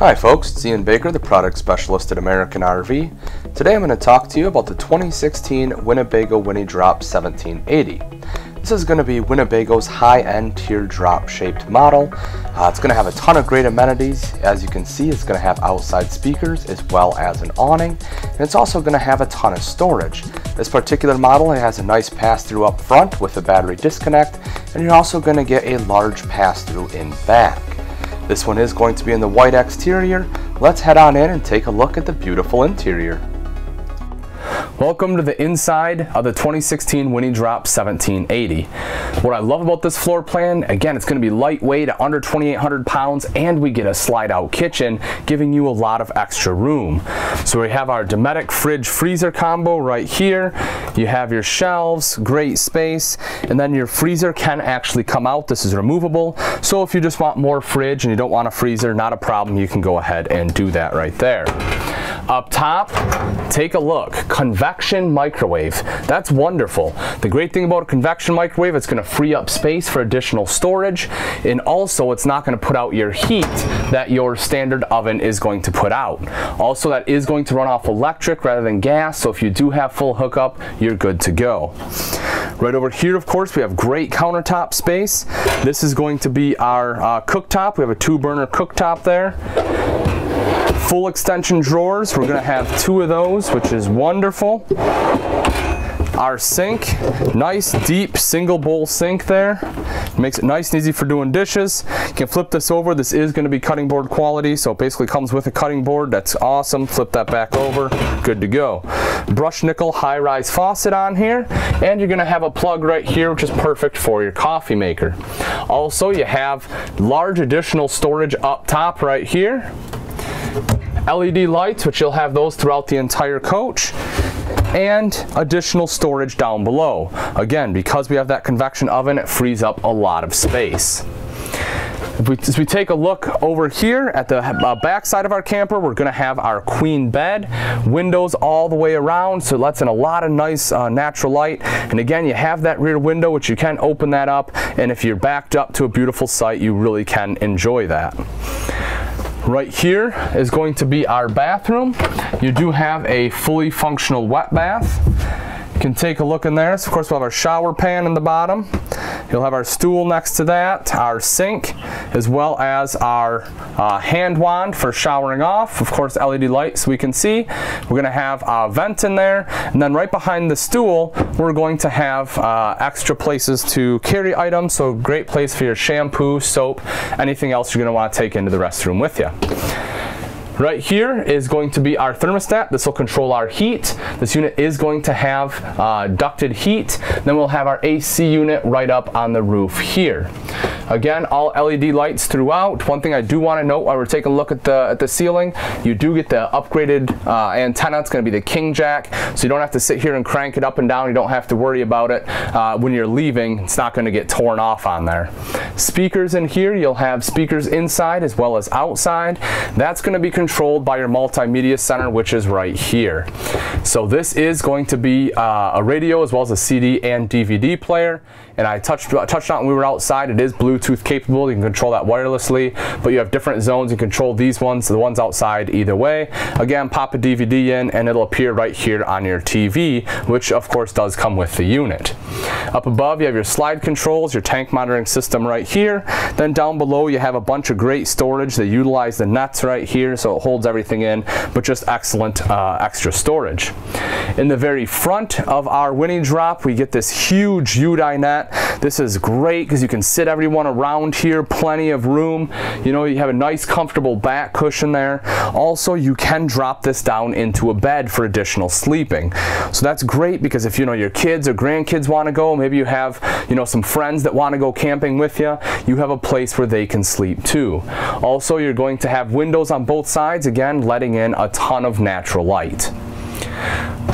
Hi folks, it's Ian Baker, the product specialist at American RV. Today I'm going to talk to you about the 2016 Winnebago Winnie Drop 1780. This is going to be Winnebago's high-end teardrop shaped model. Uh, it's going to have a ton of great amenities. As you can see, it's going to have outside speakers as well as an awning. And it's also going to have a ton of storage. This particular model has a nice pass-through up front with a battery disconnect. And you're also going to get a large pass-through in back. This one is going to be in the white exterior. Let's head on in and take a look at the beautiful interior. Welcome to the inside of the 2016 Winnie Drop 1780. What I love about this floor plan, again, it's going to be lightweight under 2,800 pounds and we get a slide out kitchen, giving you a lot of extra room. So we have our Dometic fridge freezer combo right here. You have your shelves, great space, and then your freezer can actually come out. This is removable. So if you just want more fridge and you don't want a freezer, not a problem. You can go ahead and do that right there. Up top, take a look. Convection microwave. That's wonderful. The great thing about a convection microwave, it's going to free up space for additional storage, and also it's not going to put out your heat that your standard oven is going to put out. Also, that is going to run off electric rather than gas, so if you do have full hookup, you're good to go. Right over here, of course, we have great countertop space. This is going to be our uh, cooktop. We have a two burner cooktop there full extension drawers. We're gonna have two of those, which is wonderful. Our sink, nice deep single bowl sink there. Makes it nice and easy for doing dishes. You can flip this over. This is gonna be cutting board quality, so it basically comes with a cutting board. That's awesome. Flip that back over, good to go. Brush nickel high-rise faucet on here, and you're gonna have a plug right here, which is perfect for your coffee maker. Also, you have large additional storage up top right here. LED lights, which you'll have those throughout the entire coach and additional storage down below. Again, because we have that convection oven, it frees up a lot of space. If we, as we take a look over here at the uh, back side of our camper, we're gonna have our queen bed, windows all the way around, so it lets in a lot of nice uh, natural light. And again, you have that rear window, which you can open that up, and if you're backed up to a beautiful site, you really can enjoy that. Right here is going to be our bathroom. You do have a fully functional wet bath. You can take a look in there. So of course we'll have our shower pan in the bottom. You'll have our stool next to that, our sink, as well as our uh, hand wand for showering off. Of course, LED lights we can see. We're gonna have a vent in there. And then right behind the stool, we're going to have uh, extra places to carry items. So great place for your shampoo, soap, anything else you're gonna wanna take into the restroom with you. Right here is going to be our thermostat. This will control our heat. This unit is going to have uh, ducted heat. Then we'll have our AC unit right up on the roof here. Again, all LED lights throughout. One thing I do want to note while we're taking a look at the at the ceiling, you do get the upgraded uh, antenna. It's going to be the King Jack, so you don't have to sit here and crank it up and down. You don't have to worry about it uh, when you're leaving. It's not going to get torn off on there. Speakers in here, you'll have speakers inside as well as outside. That's going to be controlled by your multimedia center, which is right here. So this is going to be uh, a radio as well as a CD and DVD player. And I touched, touched on when we were outside, it is Bluetooth capable. You can control that wirelessly, but you have different zones. You control these ones, the ones outside either way. Again, pop a DVD in and it'll appear right here on your TV, which of course does come with the unit. Up above, you have your slide controls, your tank monitoring system right here. Then down below, you have a bunch of great storage. They utilize the nuts right here, so it holds everything in, but just excellent uh, extra storage. In the very front of our Winnie Drop, we get this huge U-dinette. This is great because you can sit everyone around here, plenty of room. You know, you have a nice comfortable back cushion there. Also, you can drop this down into a bed for additional sleeping. So that's great because if you know your kids or grandkids want to go, maybe you have, you know, some friends that want to go camping with you, you have a place where they can sleep too. Also, you're going to have windows on both sides, again, letting in a ton of natural light.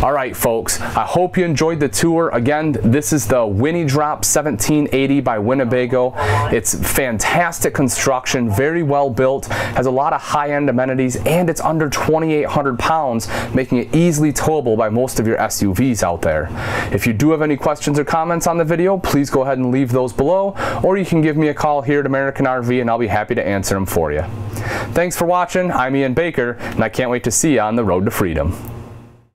All right, folks, I hope you enjoyed the tour. Again, this is the Winnie Drop 1780 by Winnebago. It's fantastic construction, very well built, has a lot of high-end amenities, and it's under 2,800 pounds, making it easily towable by most of your SUVs out there. If you do have any questions or comments on the video, please go ahead and leave those below, or you can give me a call here at American RV and I'll be happy to answer them for you. Thanks for watching. I'm Ian Baker, and I can't wait to see you on the road to freedom.